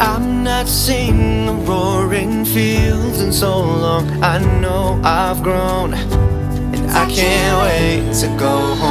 I'm not seen the roaring fields in so long. I know I've grown And I can't wait to go home.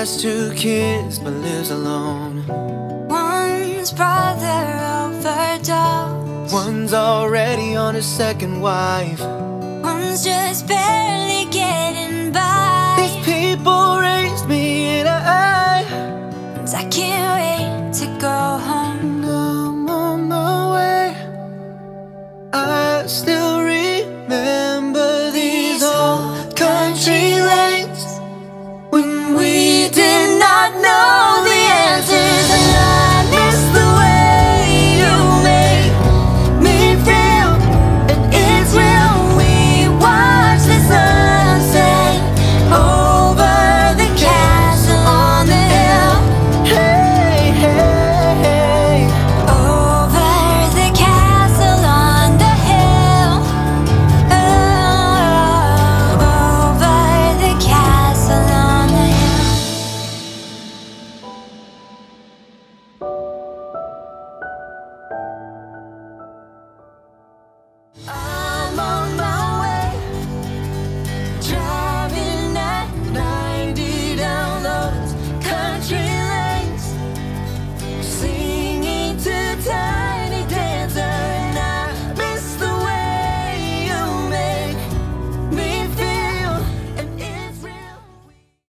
Has two kids but lives alone. One's brother overdosed. One's already on his second wife. One's just barely getting by. These people raised me in a eye. I can't